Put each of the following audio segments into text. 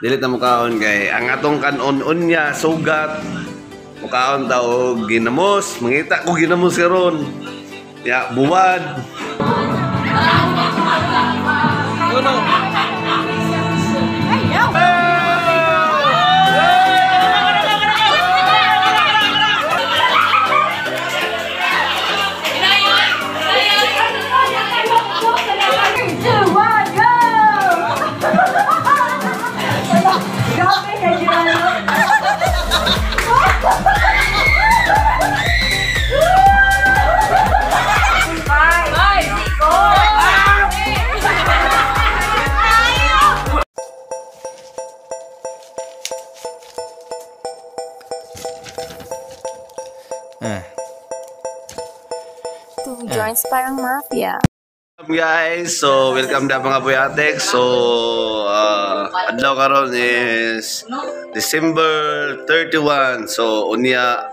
Dili ta mukaon kay ang atong kanon niya sugat mukaon ta og ginamos, mangita ko ginamos karon. Ya buwad. Two joints parang mafia. Welcome guys, so welcome na mga buyatek. So, uh, adlaw karon is December 31. So, unya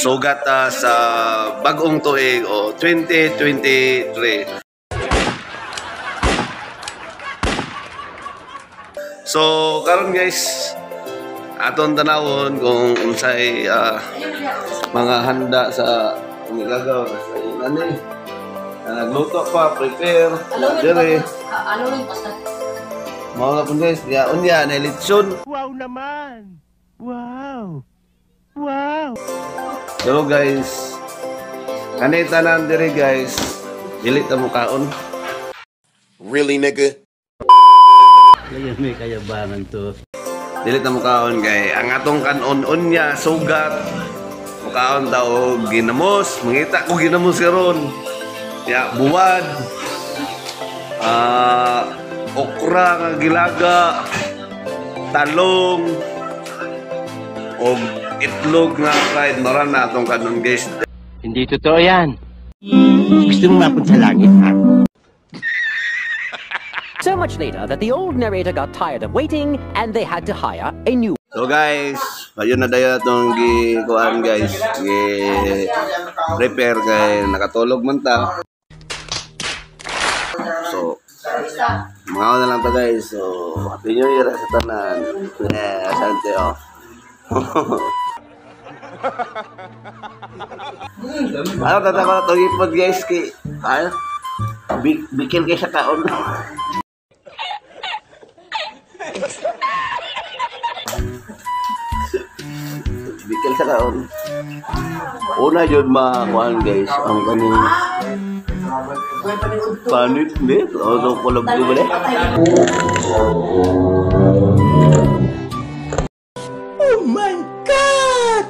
sugat ta sa bagong tuig o 2023. So, karon guys, aton tanawon kung unsay ah, mga handa sa umigagaw sa inani. Uh, nagluto pa, prepare, dire. Ano rin basta? Mga nga po guys, ya unya na lechon. Wow naman! Wow! Wow! So guys, kanay tanan dire guys, dili ta mo kaon. Really, nigga? Kaya may kayabangan to. Dili ta mo kaon kay ang atong kanon unya sugat. Mukaon og ginamos, mangita ko ginamos karon. Ya buwad. Ah, okra nga gilaga, talong, og itlog nga fried mara na atong kanon guys. Hindi totoo yan. Gusto mo mapunta sa langit, ha? So much later that the old narrator got tired of waiting and they had to hire a new So guys, ayun na dayo itong gikuan guys. Gi prepare kay nakatulog man ta. So, mga na lang ta guys. So, happy new year sa tanan. Yeah, asante oh. ano tata ko na itong ipod guys kay ano? Bi bikil kayo sa kaon. Sa kaon. Una yun makakuhan guys, ang kaning panit ni, o ito kulog ko ba Oh my God!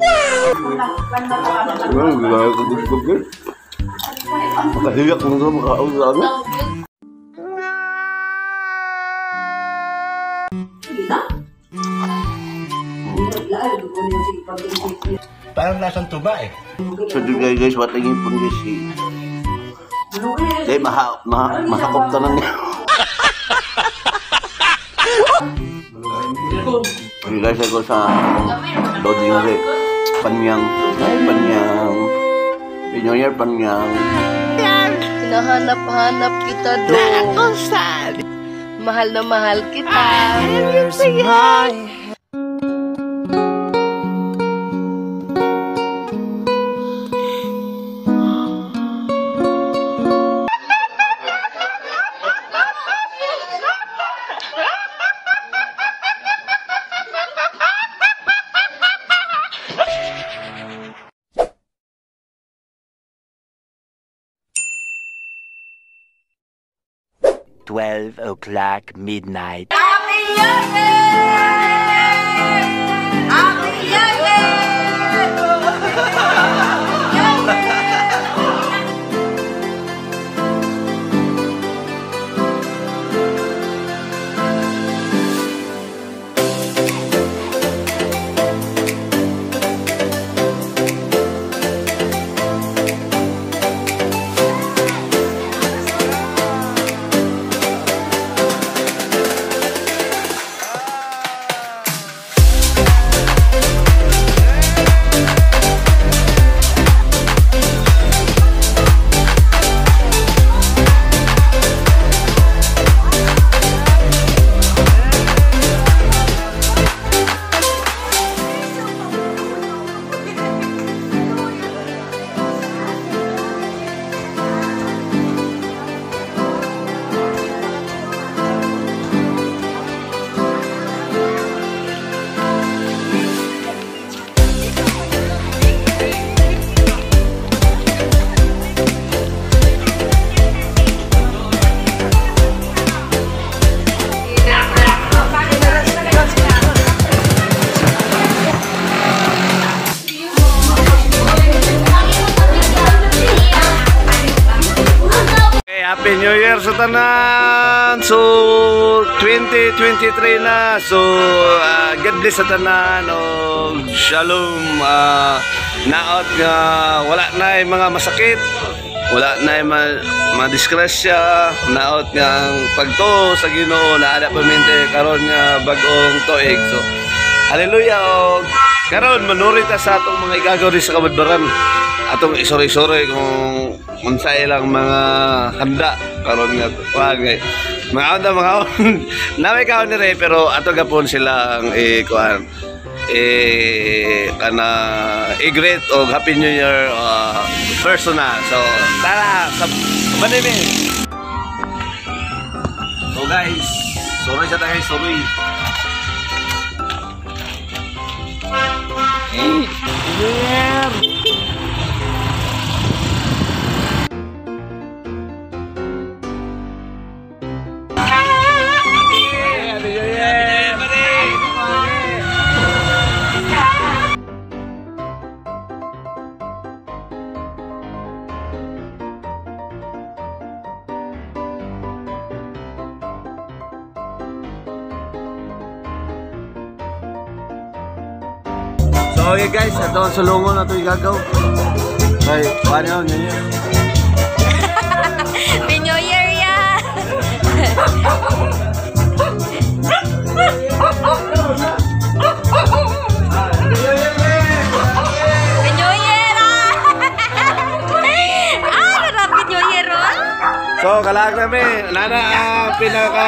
Wow! Gaya ko gusto ko. Makahiyak mo sa makaon sa amin. Parang lasang tuba eh. So do guys, guys, what ang ipon guys si... Dahil maha, maha, mahakop ta na niya. Sorry guys, ako sa loading re. Panyang, ay panyang. Pinyoyer panyang. Hinahanap-hanap kita doon. Mahal na mahal kita. And you're 12 o'clock midnight. Tanan. So 2023 na. So uh, God bless sa tanan. Oh, shalom. Uh, naot nga wala na yung mga masakit. Wala na yung ma madiskrasya. Naot nga ang pagto sa Ginoo na ada paminte karon nga bagong tuig. So Hallelujah. O karon manurita sa atong mga igagaw sa kabadbaran. Atong isore-isore kung unsay lang mga handa karon nga kuan nga mga onda mga nawe ka ni Ray pero ato gapon sila ang eh, kuan eh kana i-great o happy new year uh, personal so tara sa banimi so guys sorry sa tayo sorry So okay guys, ito ang sulungon na ito igagaw. Ay, paano yun? New Year New Year ah! New Year ah! So, kalag namin, nana ang pinaka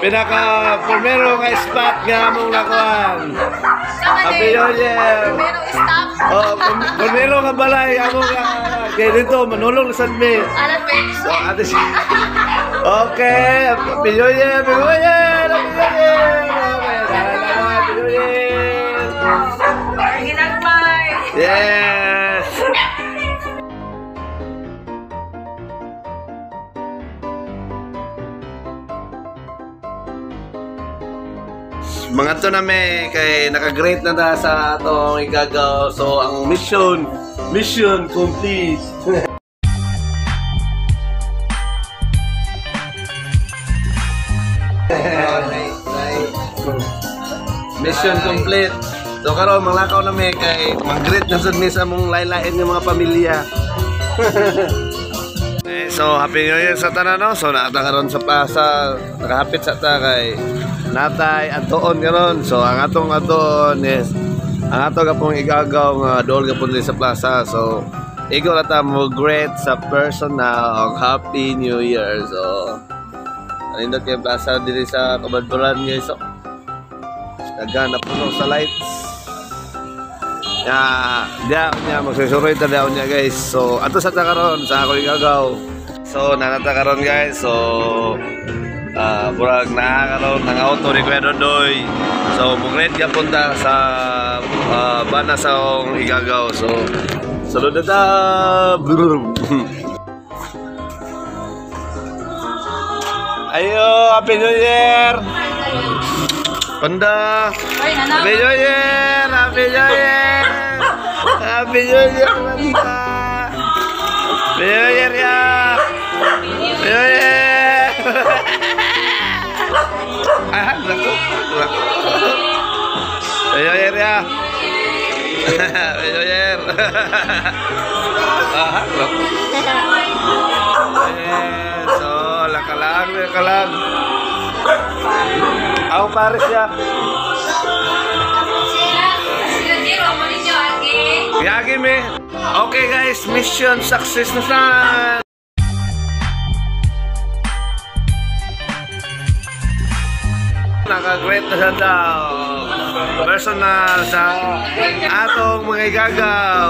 pinaka primero nga spot nga mong nakuhan. Happy New Year! Pero stop! Oh, prim- primero nga balay, amo nga. Kaya dito, manulong sa me. Alam mo, So, ate si... Okay, Happy New Year! Happy New Year! Happy New Year! Happy New Year! ginagmay! Mga to na me kay naka-great na ta sa atong igagaw. So ang mission, mission complete. mission complete. So karon manglakaw na me kay mag-greet na sad mi sa mong laylain ng mga pamilya. Eh, so, Happy New Year sa tanan, no? So, naata karon sa plaza, nakahapit sa ta kay Natay Atoon karon. So, ang atong atoon is ang ato gapong igagaw nga dool gapon sa plaza. So, igo na ta mo great sa personal og Happy New Year. So, anindot kay plaza diri sa Kabadbaran guys. So, Dagan na puno sa lights. Ya, dia nya magsusuroy ta daw niya guys. So, ato sa ta karon sa ako igagaw. So, nanata karon guys. So, ah burag na karon ng auto ni Dodoy. So, mugret ka punta sa ah, bana sa igagaw. So, salud ta. Ayo, Happy New Year! Panda! Happy New Year! Happy New Year! Happy ya! Happy New! Happy New Year, ya! Happy New Year! ah, naku. Yes, so, lakalang, lakalang. Ako pares ya. Yagi me. Okay guys, mission success na sa. Naka-great na siya daw. Personal sa atong mga igagaw.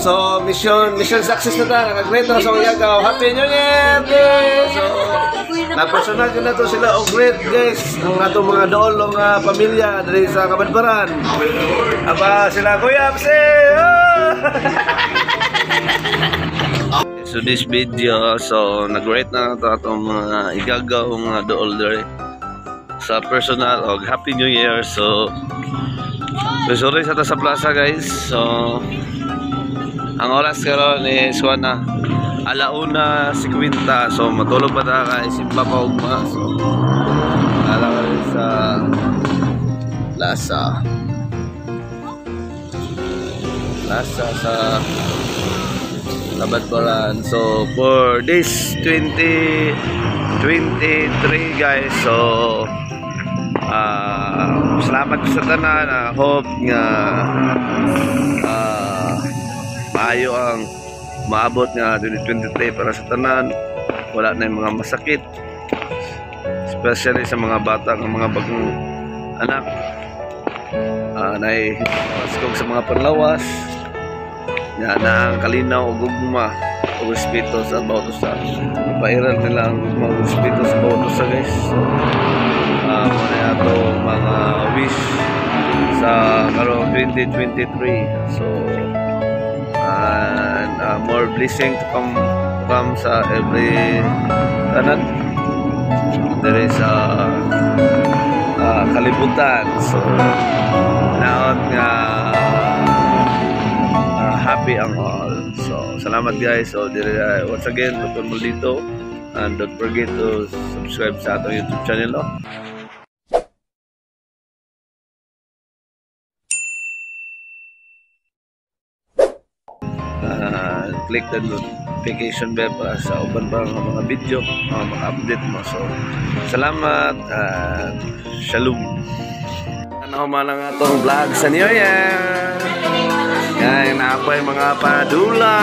So, mission mission success na ta. Naka-great na sa mga igagaw. Happy New Year! So, na-personal na to sila o great guys. Ang atong mga dool nga pamilya dali sa Kabadbaran. Aba sila Kuya Pse! So this video, so nag-rate na ito atong mga igagaw nga dool dere sa personal og Happy New Year. So sorry sa ta sa plaza guys. So ang oras karon is 1 na. alauna si Quinta. So matulog pa ta kay simba pa ugma. So ala sa lasa. Lasa sa Labat Baran. So for this 20 23 guys. So salamat sa tanan. I hope nga ah maayo ang maabot nga 2023 para sa tanan. Wala na yung mga masakit. Especially sa mga bata ng mga bagong anak. Uh, na paskog sa mga panlawas. Nga na ang kalinaw o gugma o respeto sa bawat usa. Ipairal nila ang gugma o respeto sa bawat usa guys. Uh, muna ato mga wish sa karong 2023. So, and uh, more blessing to come to come sa every tanan there is a uh, kalibutan so naot nga uh, happy ang all so salamat guys so dire uh, once again Dr. Maldito and don't forget to subscribe sa atong YouTube channel oh. Uh, click the notification bell para sa uban pa mga video mga mga update mo. So salamat at shalom. Ano man ang atong vlog sa New Year. Yan naapay mga padula